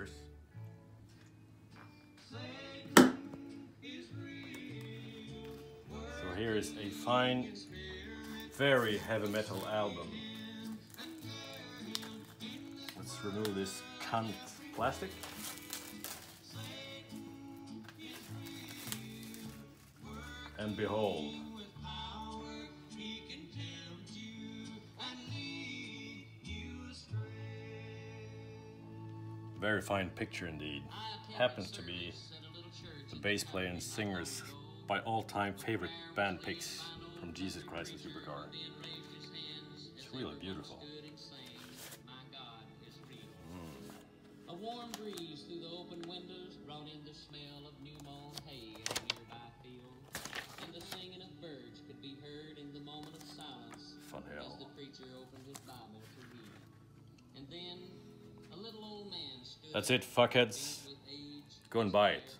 Packers. So here is a fine, very heavy metal album. Let's remove this cunt plastic. And behold, Very fine picture indeed. Happens to be the bass player and singer's by all-time favorite band picks from Jesus Chrüsler Supercar. It's really beautiful. Mm. A warm breeze through the open windows brought in the smell of new mown hay in a nearby field, and the singing of birds could be heard in the moment of silence Fun as hell. the preacher opened his Bible to read. That's it, fuckheads. Go and buy it.